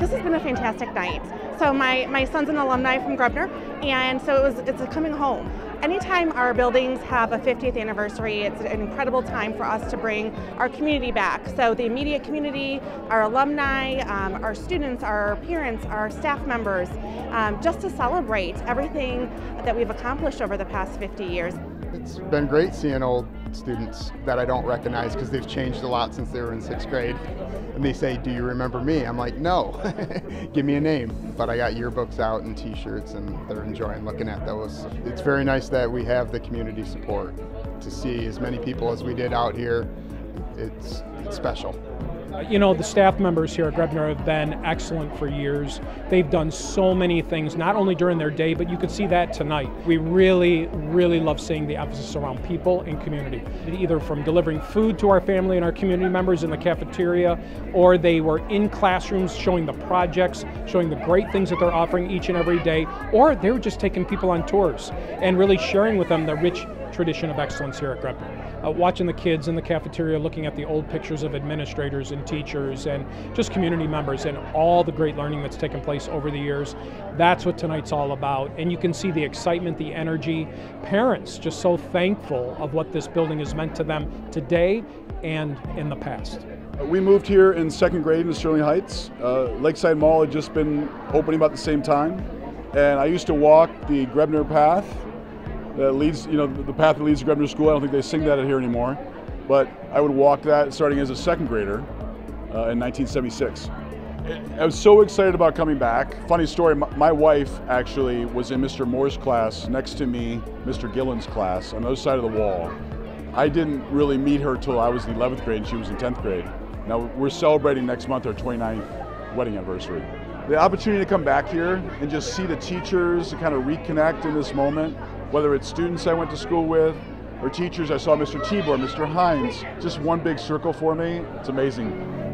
This has been a fantastic night. So my, my son's an alumni from Graebner, and so it was it's a coming home. Anytime our buildings have a 50th anniversary, it's an incredible time for us to bring our community back. So the immediate community, our alumni, um, our students, our parents, our staff members, um, just to celebrate everything that we've accomplished over the past 50 years. It's been great seeing old students that I don't recognize because they've changed a lot since they were in sixth grade. And they say, Do you remember me? I'm like, No, give me a name. But I got yearbooks out and t shirts, and they're enjoying looking at those. It's very nice that we have the community support to see as many people as we did out here. It's, it's special. Uh, you know, the staff members here at Graebner have been excellent for years. They've done so many things, not only during their day, but you could see that tonight. We really, really love seeing the emphasis around people and community, either from delivering food to our family and our community members in the cafeteria, or they were in classrooms showing the projects, showing the great things that they're offering each and every day, or they were just taking people on tours and really sharing with them the rich tradition of excellence here at Graebner. Uh, watching the kids in the cafeteria, looking at the old pictures of administrators and teachers and just community members and all the great learning that's taken place over the years. That's what tonight's all about. And you can see the excitement, the energy. Parents just so thankful of what this building has meant to them today and in the past. We moved here in second grade in Sterling Heights. Uh, Lakeside Mall had just been opening about the same time. And I used to walk the Graebner Path that leads, you know, the path that leads to Graebner School. I don't think they sing that here anymore. But I would walk that starting as a second grader uh, in 1976. I was so excited about coming back. Funny story, my wife actually was in Mr. Moore's class next to me, Mr. Gillen's class, on the other side of the wall. I didn't really meet her till I was in 11th grade and she was in 10th grade. Now we're celebrating next month our 29th wedding anniversary. The opportunity to come back here and just see the teachers kind of reconnect in this moment whether it's students I went to school with or teachers. I saw Mr. Tibor, Mr. Hines, just one big circle for me. It's amazing.